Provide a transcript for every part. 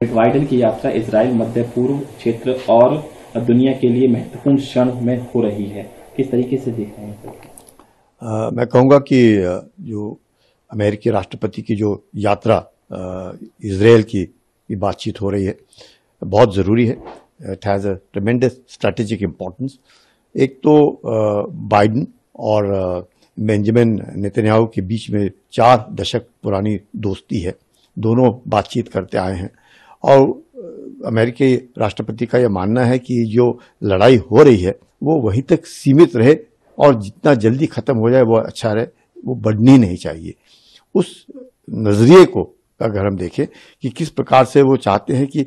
Biden की यात्रा Israel मध्य पूर्व क्षेत्र और दुनिया के लिए महत्वपूर्ण क्षण में हो रही है। किस तरीके से देख रहे हैं मैं कहूँगा कि जो अमेरिकी राष्ट्रपति की जो यात्रा इसराइल की, की बातचीत हो रही है बहुत ज़रूरी है। It has a tremendous strategic importance एक तो बाइडन और बेंजामिन नेतन्याहू के बीच में चार दशक पुरानी दोस्ती है। दोनों बातचीत करते आए हैं। और अमेरिकी राष्ट्रपति का यह मानना है कि जो लड़ाई हो रही है वो वहीं तक सीमित रहे और जितना जल्दी खत्म हो जाए वो अच्छा रहे वो बढ़नी नहीं चाहिए। उस नज़रिए को अगर हम देखें कि किस प्रकार से वो चाहते हैं कि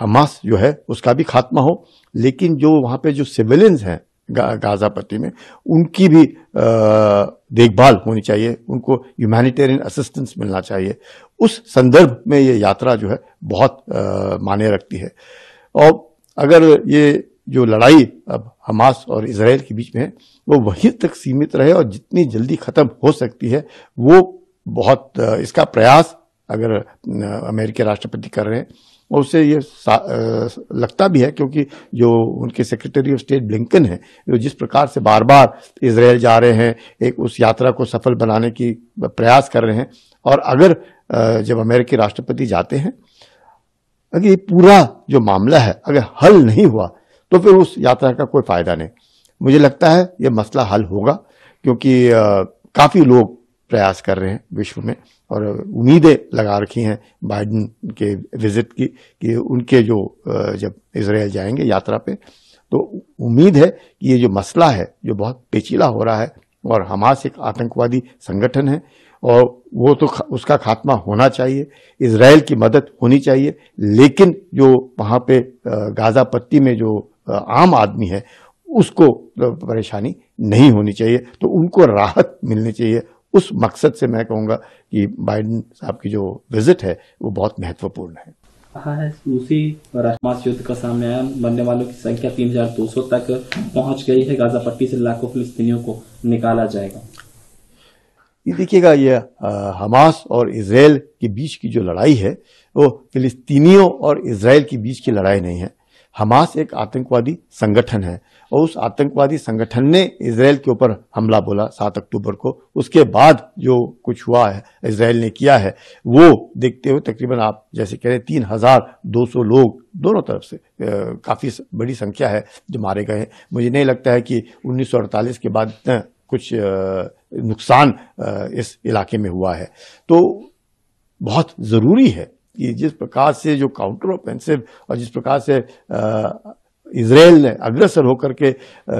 हमास जो है उसका भी खात्मा हो लेकिन जो वहाँ पे जो सिविलियंस हैं गा, में उनकी भी देखभाल होनी चाहिए उनको ह्यूमैनिटेरियन असिस्टेंस मिलना चाहिए। उस संदर्भ में ये यात्रा जो है बहुत माने रखती है। और अगर ये जो लड़ाई अब हमास और इसराइल के बीच में है, वो वहीं तक सीमित रहे और जितनी जल्दी खत्म हो सकती है, वो बहुत इसका प्रयास अगर अमेरिकी राष्ट्रपति कर रहे हैं और उससे ये लगता भी है क्योंकि जो उनके सेक्रेटरी ऑफ़ स्टेट ब्लिंकन है जो जिस प्रकार से बार बार इसराइल जा रहे हैं, एक उस यात्रा को सफल बनाने की प्रयास कर रहे हैं, और अगर जब अमेरिकी राष्ट्रपति जाते हैं, अगर ये पूरा जो मामला है, अगर हल नहीं हुआ तो फिर उस यात्रा का कोई फ़ायदा नहीं। मुझे लगता है ये मसला हल होगा, क्योंकि काफ़ी लोग प्रयास कर रहे हैं विश्व में, और उम्मीदें लगा रखी हैं बाइडन के विज़िट की, कि उनके जो जब इसराइल जाएँगे यात्रा पे तो उम्मीद है कि ये जो मसला है, जो बहुत पेचीला हो रहा है, और हमास एक आतंकवादी संगठन है और वो तो उसका खात्मा होना चाहिए इसराइल की मदद होनी चाहिए लेकिन जो वहाँ पे गाजा पट्टी में जो आम आदमी है उसको परेशानी नहीं होनी चाहिए। तो उनको राहत मिलनी चाहिए। उस मकसद से मैं कहूँगा कि बाइडन साहब की जो विज़िट है वो बहुत महत्वपूर्ण है। हाँ है। राजमास युद्ध का सामने आया। मरने वालों की संख्या 3,200 तक पहुँच गई है। गाजा पट्टी से लाखों फिलिस्तीनियों को निकाला जाएगा। ये देखिएगा, ये हमास और इसराइल के बीच की जो लड़ाई है, वो फिलिस्तीनियों और इसराइल के बीच की लड़ाई नहीं है। हमास एक आतंकवादी संगठन है और उस आतंकवादी संगठन ने इसराइल के ऊपर हमला बोला सात अक्टूबर को। उसके बाद जो कुछ हुआ है इसराइल ने किया है, वो देखते हुए तकरीबन आप जैसे कह रहे हैं, तीन हज़ार दो सौ लोग दोनों तरफ़ से काफ़ी बड़ी संख्या है जो मारे गए हैं। मुझे नहीं लगता है कि उन्नीस सौ अड़तालीस के बाद इतना कुछ नुकसान इस इलाके में हुआ है। तो बहुत ज़रूरी है कि जिस प्रकार से जो काउंटर ऑफेंसिव और जिस प्रकार से इसराइल ने अग्रसर होकर के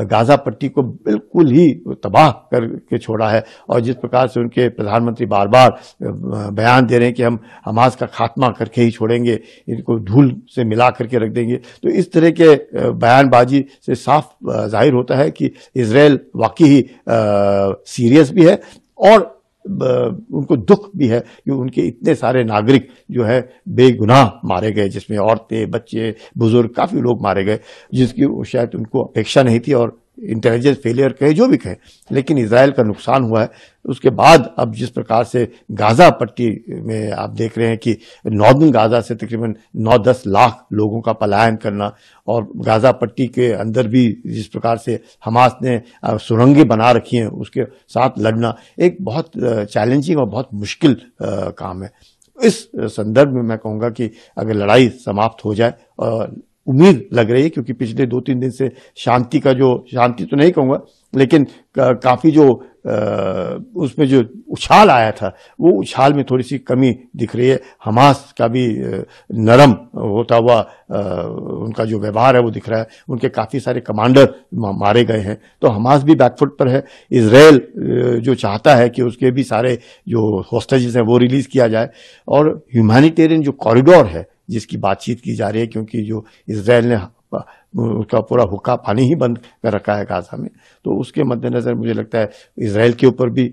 गाजा पट्टी को बिल्कुल ही तबाह करके छोड़ा है और जिस प्रकार से उनके प्रधानमंत्री बार बार बयान दे रहे हैं कि हम हमास का खात्मा करके ही छोड़ेंगे, इनको धूल से मिला करके रख देंगे। तो इस तरह के बयानबाजी से साफ़ ज़ाहिर होता है कि इसराइल वाकई ही सीरियस भी है और उनको दुख भी है कि उनके इतने सारे नागरिक जो है बेगुनाह मारे गए, जिसमें औरतें, बच्चे, बुज़ुर्ग, काफ़ी लोग मारे गए, जिसकी शायद उनको अपेक्षा नहीं थी और इंटेलिजेंस फेलियर कहे, जो भी कहे, लेकिन इसराइल का नुकसान हुआ है। उसके बाद अब जिस प्रकार से गाजा पट्टी में आप देख रहे हैं कि नॉर्दर्न गाजा से तकरीबन नौ दस लाख लोगों का पलायन करना और गाजा पट्टी के अंदर भी जिस प्रकार से हमास ने सुरंगें बना रखी हैं, उसके साथ लड़ना एक बहुत चैलेंजिंग और बहुत मुश्किल काम है। इस संदर्भ में मैं कहूँगा कि अगर लड़ाई समाप्त हो जाए और उम्मीद लग रही है क्योंकि पिछले दो तीन दिन से शांति का जो शांति तो नहीं कहूँगा लेकिन का, काफ़ी जो आ, उसमें जो उछाल आया था वो उछाल में थोड़ी सी कमी दिख रही है। हमास का भी नरम होता हुआ उनका जो व्यवहार है वो दिख रहा है। उनके काफ़ी सारे कमांडर मारे गए हैं। तो हमास भी बैकफुट पर है। इसराइल जो चाहता है कि उसके भी सारे जो हॉस्टेजेस हैं वो रिलीज़ किया जाए। और ह्यूमैनिटेरियन जो कॉरिडोर है जिसकी बातचीत की जा रही है, क्योंकि जो इसराइल ने उसका पूरा हुक्का पानी ही बंद कर रखा है गाजा में। तो उसके मद्देनज़र मुझे लगता है इसराइल के ऊपर भी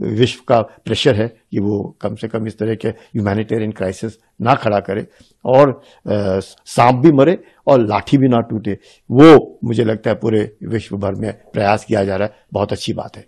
विश्व का प्रेशर है कि वो कम से कम इस तरह के ह्यूमैनिटेरियन क्राइसिस ना खड़ा करे और सांप भी मरे और लाठी भी ना टूटे। वो मुझे लगता है पूरे विश्व भर में प्रयास किया जा रहा है। बहुत अच्छी बात है।